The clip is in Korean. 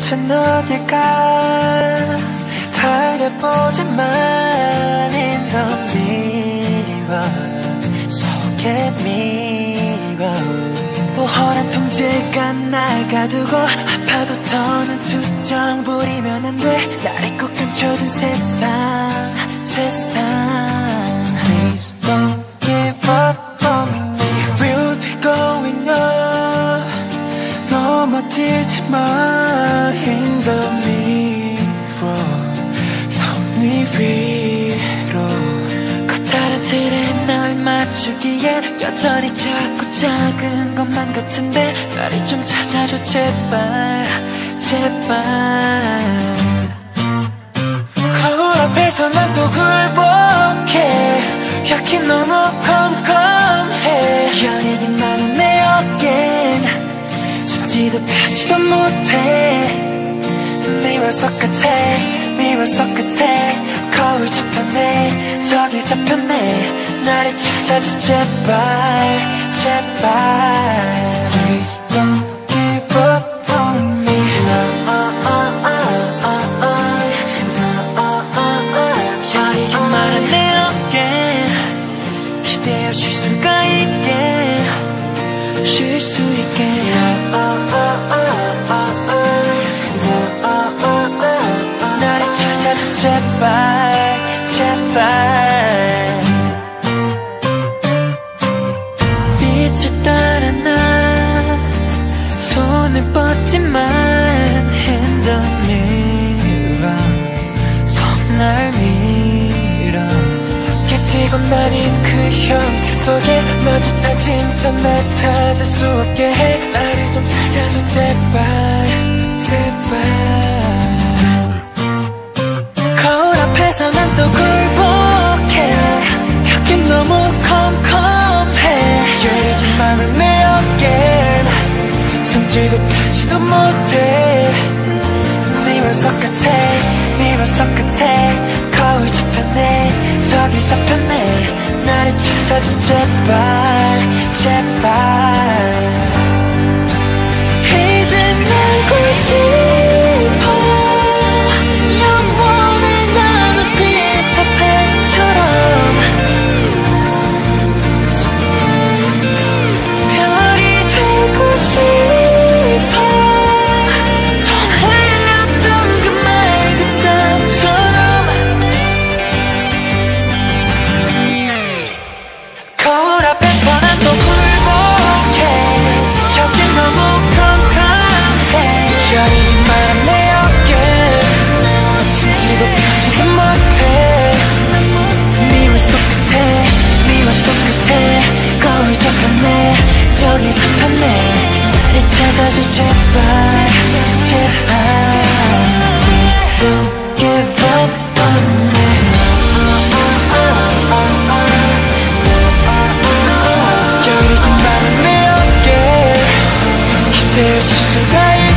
빛은 어딜까 달려보지만 in the mirror 속의 mirror 뻔한 통제가 날 가두고 아파도 더는 투정 부리면 안돼 나를 꼭 감춰둔 세상 세상 Please don't give up on me We'll be going up 넘어지지만 위로 커다란 틀에 날 맞추기엔 여전히 자꾸 작은 것만 같은데 나를 좀 찾아줘 제발 제발. 거울 앞에서 난 또 굴복해 여기 너무 컴컴해. 연인이 많은 내 어깨엔 숨지도 펴지도 못해. Mirror 속 끝에 Mirror 속 끝에 제발 제발 뻗지만 in the mirror 손날 밀어 깨지고 나린 그 형태 속에 마주쳐 진짜 날 찾을 수 없게 해. 나를 좀 찾아줘 제발 제발. 거울 앞에서 난 또 굴복해. 여긴 너무 컴컴해. 열기 많은 내 어깨엔 숨지도 펴지도 못해. Mirror 속 끝에 Mirror 속 끝에. 거울 잡혔네 저기 잡혔네. 나를 찾아줘 제발 찾아줘 제발 제발 Please don't give up on me 결이 이 맘에 내게 기댈 수가 있